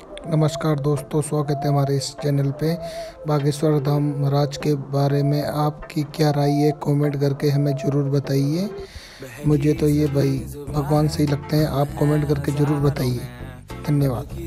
नमस्कार दोस्तों, स्वागत है हमारे इस चैनल पे। बागेश्वर धाम महाराज के बारे में आपकी क्या राय है? कमेंट करके हमें ज़रूर बताइए। मुझे तो ये भाई भगवान सही लगते हैं, आप कमेंट करके ज़रूर बताइए। धन्यवाद।